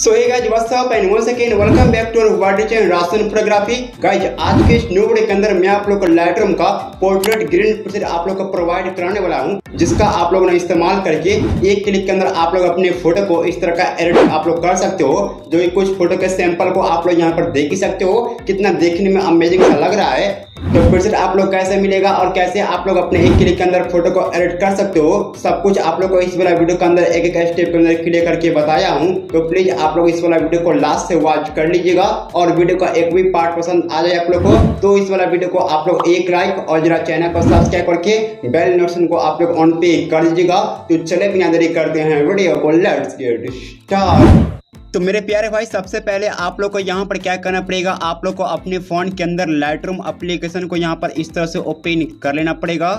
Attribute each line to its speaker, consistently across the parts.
Speaker 1: So hey guys what's up and once again welcome back to water channel ration photography guys आज के इस new video के अंदर मैं आप लोग को लाइटरूम का पोर्ट्रेट ग्रीन प्रोसेस आप लोग को प्रोवाइड कराने वाला हूँ, जिसका आप लोगों ने इस्तेमाल करके एक क्लिक के अंदर आप लोग अपने फ़ोटो को इस तरह का एडिट आप लोग कर सकते हो, जो कि कुछ फ़ोटो के सैंपल को आप लोग यहाँ पर देख ही सकते हो। कितना देखने में अमेजिंग सा लग रहा है। तो फिर से आप लोग कैसे मिलेगा और कैसे आप लोग अपने एक क्लिक के अंदर फ़ोटो को एडिट कर सकते हो, सब कुछ आप लोग को इस वाला वीडियो के अंदर एक एक स्टेप के अंदर क्लियर करके बताया हूँ। तो प्लीज़ आप लोग इस वाला वीडियो को लास्ट से वॉच कर लीजिएगा और वीडियो का एक भी पार्ट पसंद आ जाए आप लोग को तो इस वाला वीडियो को आप लोग एक लाइक और जरा चैनल को सब्सक्राइब करके बेल नोटिफिकेशन को आप लोग ऑन पे कर दीजिएगा। तो चले बिना देरी करते हैं वीडियो को लेट्स गेट स्टार्ट तो मेरे प्यारे भाई, सबसे पहले आप लोग को यहाँ पर क्या करना पड़ेगा? आप लोग को अपने फ़ोन के अंदर लाइट रूम अप्लीकेशन को यहाँ पर इस तरह से ओपन कर लेना पड़ेगा।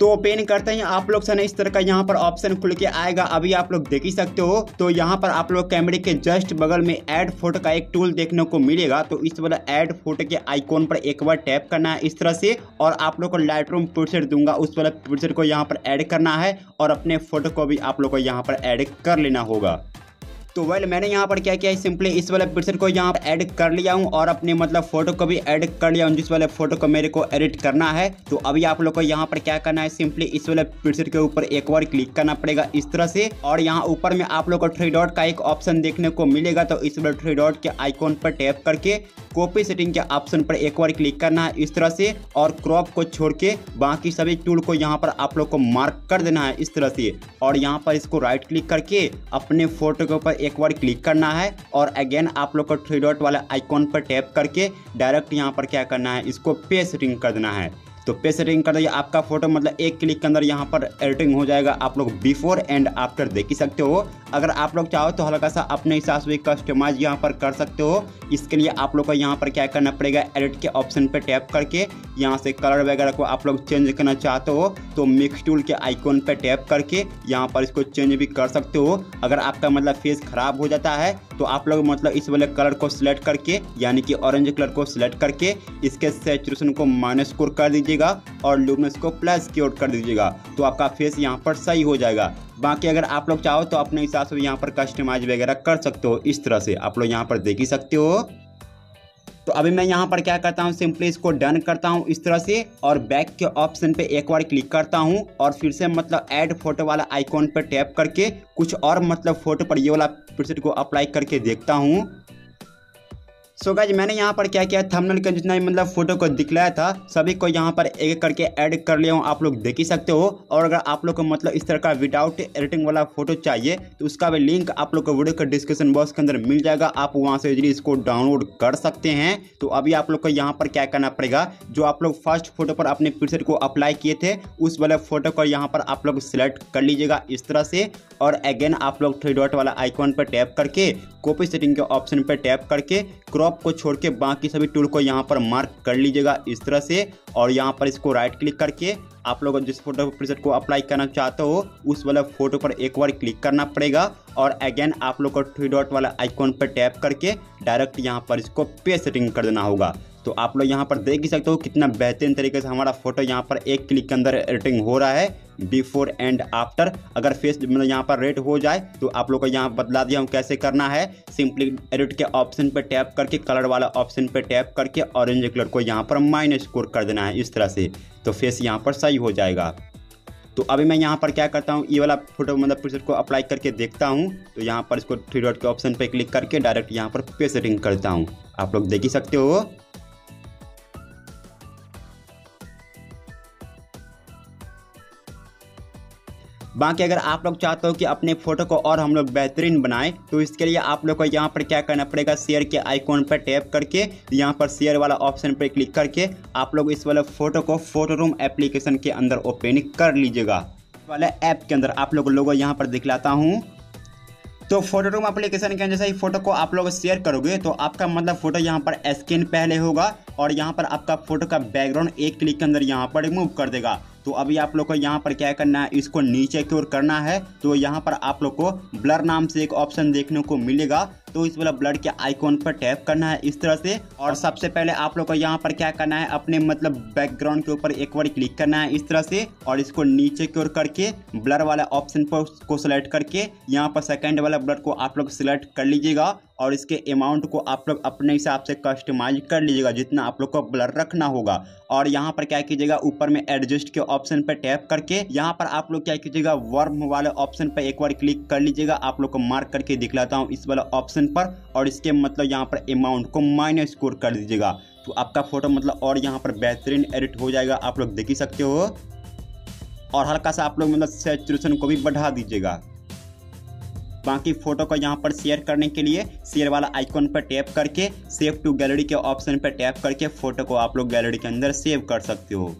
Speaker 1: तो ओपन करते ही। आप लोग से ना इस तरह का यहाँ पर ऑप्शन खुल के आएगा। अभी आप लोग देख ही सकते हो। तो यहाँ पर आप लोग कैमरे के जस्ट बगल में एड फ़ोटो का एक टूल देखने को मिलेगा। तो इस वाला एड फ़ोटो के आइकॉन पर एक बार टैप करना है इस तरह से। और आप लोग को लाइट रूम प्रोसेट दूँगा। उस वाला प्रोसेट को यहाँ पर ऐड करना है। और अपने फ़ोटो को भी आप लोग को यहाँ पर ऐड कर लेना होगा। तो वेल मैंने यहाँ पर क्या किया है सिंपली इस वाले पिक्चर को यहाँ ऐड कर लिया हूँ और अपने मतलब फ़ोटो को भी ऐड कर लिया हूँ, जिस वाले फ़ोटो को मेरे को एडिट करना है। तो अभी आप लोग को यहाँ पर क्या करना है सिंपली इस वाले पिक्चर के ऊपर एक बार क्लिक करना पड़ेगा इस तरह से। और यहाँ ऊपर में आप लोग को थ्री डॉट का एक ऑप्शन देखने को मिलेगा तो इस वाले थ्री डॉट के आइकॉन पर टैप करके कॉपी सेटिंग के ऑप्शन पर एक बार क्लिक करना है इस तरह से। और क्रॉप को छोड़ के बाकी सभी टूल को यहाँ पर आप लोग को मार्क कर देना है इस तरह से। और यहाँ पर इसको राइट क्लिक करके अपने फ़ोटो के ऊपर एक बार क्लिक करना है और अगेन आप लोग को थ्री डॉट वाला आइकॉन पर टैप करके डायरेक्ट यहाँ पर क्या करना है, इसको पे रिंग कर देना है। तो पे सेटिंग कर दिए आपका फ़ोटो मतलब एक क्लिक के अंदर यहाँ पर एडिटिंग हो जाएगा। आप लोग बिफोर एंड आफ्टर देख ही सकते हो। अगर आप लोग चाहो तो हल्का सा अपने हिसाब से कस्टमाइज यहाँ पर कर सकते हो। इसके लिए आप लोग को यहाँ पर क्या करना पड़ेगा? एडिट के ऑप्शन पर टैप करके यहाँ से कलर वगैरह को आप लोग चेंज करना चाहते हो तो मिक्स टूल के आइकॉन पर टैप करके यहाँ पर इसको चेंज भी कर सकते हो। अगर आपका मतलब फेस खराब हो जाता है तो आप लोग मतलब इस वाले कलर को सिलेक्ट करके, यानी कि ऑरेंज कलर को सिलेक्ट करके, इसके सेचुरेशन को माइनस कोर कर दीजिएगा और लुमनेस को प्लस की कर दीजिएगा। तो आपका फेस यहाँ पर सही हो जाएगा। बाकी अगर आप लोग चाहो तो अपने हिसाब से यहाँ पर कस्टमाइज वगैरह कर सकते हो। इस तरह से आप लोग यहाँ पर देख ही सकते हो। तो अभी मैं यहाँ पर क्या करता हूँ सिंपली इसको डन करता हूँ इस तरह से और बैक के ऑप्शन पे एक बार क्लिक करता हूँ और फिर से मतलब ऐड फ़ोटो वाला आइकॉन पर टैप करके कुछ और मतलब फ़ोटो पर ये वाला प्रोसेट को अप्लाई करके देखता हूँ। सो so गाइज़ मैंने यहाँ पर क्या किया? थंबनेल का जितना मतलब फ़ोटो को दिखलाया था, सभी को यहाँ पर एक एक करके ऐड कर लिया हूँ। आप लोग देख ही सकते हो। और अगर आप लोग को मतलब इस तरह का विदाउट एडिटिंग वाला फ़ोटो चाहिए तो उसका भी लिंक आप लोग को वीडियो के डिस्क्रिप्शन बॉक्स के अंदर मिल जाएगा। आप वहाँ से इसको डाउनलोड कर सकते हैं। तो अभी आप लोग को यहाँ पर क्या करना पड़ेगा? जो आप लोग फ़र्स्ट फ़ोटो पर अपने पिक्चर को अप्लाई किए थे, उस वाले फ़ोटो को यहाँ पर आप लोग सिलेक्ट कर लीजिएगा इस तरह से। और अगेन आप लोग थ्री डॉट वाला आइकॉन पर टैप करके कॉपी सेटिंग के ऑप्शन पर टैप करके क्रॉप को छोड़ के बाकी सभी टूल को यहाँ पर मार्क कर लीजिएगा इस तरह से। और यहाँ पर इसको राइट क्लिक करके आप लोग जिस फ़ोटो प्रीसेट को अप्लाई करना चाहते हो, उस वाला फ़ोटो पर एक बार क्लिक करना पड़ेगा। और अगेन आप लोग को थ्री डॉट वाला आइकॉन पर टैप करके डायरेक्ट यहाँ पर इसको पे सेटिंग कर देना होगा। तो आप लोग यहाँ पर देख ही सकते हो कितना बेहतरीन तरीके से हमारा फ़ोटो यहाँ पर एक क्लिक के अंदर एडिटिंग हो रहा है। Before and after. अगर फेस मतलब यहाँ पर रेड हो जाए तो आप लोग को यहाँ बदला दिया हूँ कैसे करना है। सिंपली एडिट के ऑप्शन पर टैप करके कलर वाला ऑप्शन पर टैप करके ऑरेंज कलर को यहाँ पर माइनस स्कोर कर देना है इस तरह से। तो फेस यहाँ पर सही हो जाएगा। तो अभी मैं यहाँ पर क्या करता हूँ, ये वाला फ़ोटो मतलब प्रीसेट को अप्लाई करके देखता हूँ। तो यहाँ पर इसको थ्री डॉट के ऑप्शन पर क्लिक करके डायरेक्ट यहाँ पर पे सेटिंग करता हूँ। आप लोग देख ही सकते हो। बाकी अगर आप लोग चाहते हो कि अपने फ़ोटो को और हम लोग बेहतरीन बनाएँ तो इसके लिए आप लोग को यहाँ पर क्या करना पड़ेगा? शेयर के आइकॉन पर टैप करके, यहाँ पर शेयर वाला ऑप्शन पर क्लिक करके, आप लोग इस वाले फ़ोटो को फ़ोटो रूम एप्लीकेशन के अंदर ओपन कर लीजिएगा। वाले ऐप के अंदर आप लोग लोगों यहाँ पर दिखलाता हूँ। तो फ़ोटो रूम एप्लीकेशन के अंदर से ही फ़ोटो को आप लोग शेयर करोगे तो आपका मतलब फ़ोटो यहाँ पर स्कैन पहले होगा, और यहाँ पर आपका फ़ोटो का बैकग्राउंड एक क्लिक के अंदर यहाँ पर रिमूव कर देगा। तो अभी आप लोग को यहाँ पर क्या करना है, इसको नीचे की ओर करना है तो यहाँ पर आप लोग को ब्लर नाम से एक ऑप्शन देखने को मिलेगा। तो इस वाला ब्लड के आइकॉन पर टैप करना है इस तरह से। और सबसे पहले आप लोग को यहाँ पर क्या करना है, अपने मतलब बैकग्राउंड के ऊपर एक बार क्लिक करना है इस तरह से। और इसको नीचे की ओर करके ब्लर वाला ऑप्शन पर को सिलेक्ट करके यहाँ पर सेकेंड वाला ब्लड को आप लोग सिलेक्ट कर लीजिएगा। और इसके अमाउंट को आप लोग अपने हिसाब से कस्टमाइज कर लीजिएगा, जितना आप लोग को ब्लर रखना होगा। और यहाँ पर क्या कीजिएगा, ऊपर में एडजस्ट के ऑप्शन पर टैप करके, यहाँ पर आप लोग क्या कीजिएगा वर्म वाले ऑप्शन पर एक बार क्लिक कर लीजिएगा। आप लोग को मार्क करके दिखलाता हूँ इस वाला ऑप्शन पर, और इसके मतलब यहाँ पर अमाउंट को माइनस स्कोर कर दीजिएगा। तो आपका फ़ोटो मतलब और यहाँ पर बेहतरीन एडिट हो जाएगा, आप लोग देख ही सकते हो। और हल्का सा आप लोग मतलब सेचुरेशन को भी बढ़ा दीजिएगा। बाकी फ़ोटो को यहाँ पर शेयर करने के लिए शेयर वाला आइकॉन पर टैप करके सेव टू गैलरी के ऑप्शन पर टैप करके फ़ोटो को आप लोग गैलरी के अंदर सेव कर सकते हो।